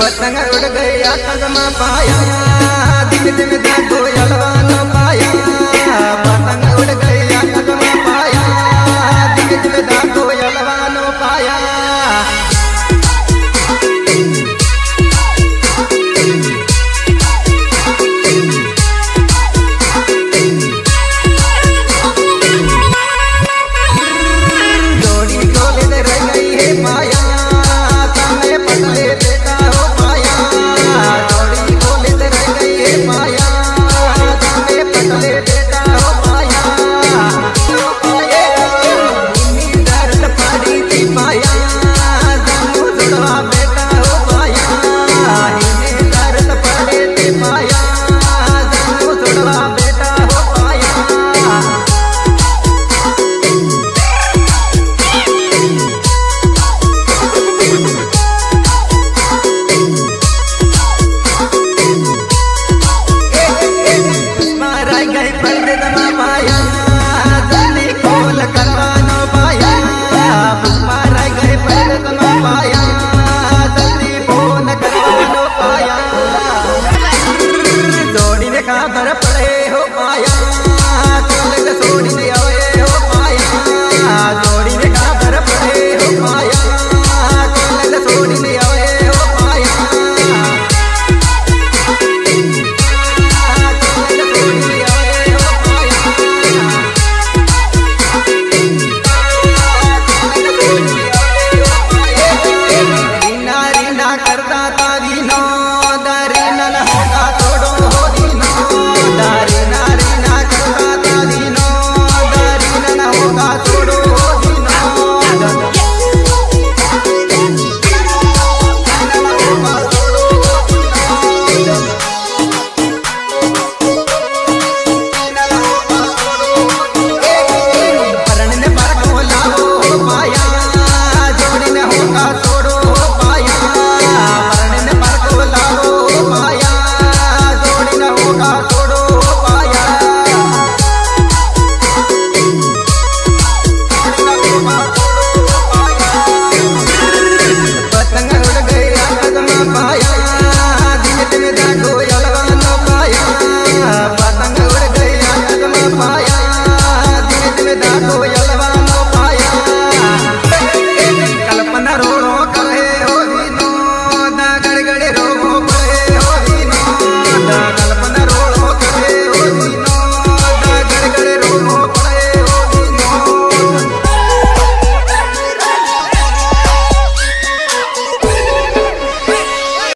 पतंग उड़ गया कदमा पाया। दिन दिन दा कोयलवा का दर पड़े